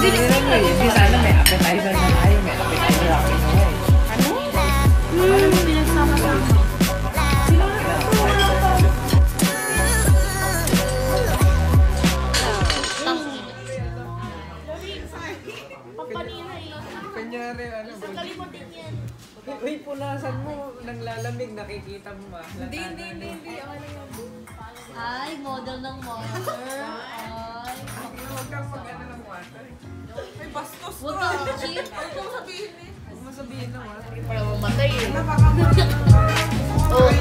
Bilis-bilis na yun. Hindi sana may appetizer na tayo. May appetizer ako inuwi. Ano? Hmm. Pinagsama-sama. Kunyari, ano? Sa kalimutin yan. Uy, punasan mo. Nang lalamig, nakikita mo ah. Hindi, hindi, hindi. Ano Ay, model ng model. Cheap. Huwag kang sabihin eh. Huwag mo sabihin ng water. Para mamatay eh. Ano Oh.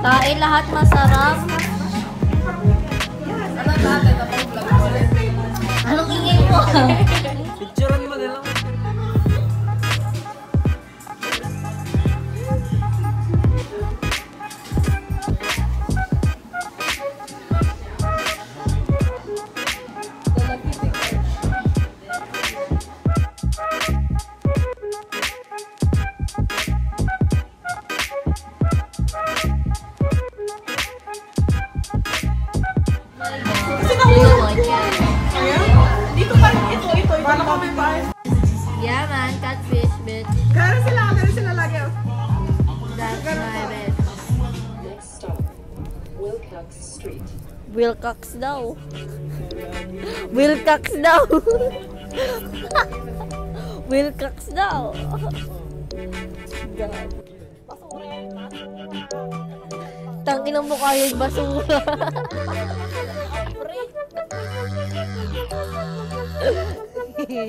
Tae lahat masarap. Ano? Anong ingay mo? yeah man, catfish bitch. Kaya sila, kaya sila lagi. oh. That's my bitch. Next stop, Wilcox Street. Wilcox daw. Wilcox daw. Wilcox daw. God. Tangin mo kayo yung basura. Joe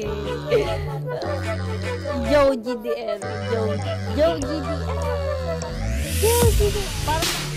GDN. Joe, Joe GDN. Joe GDN. Parang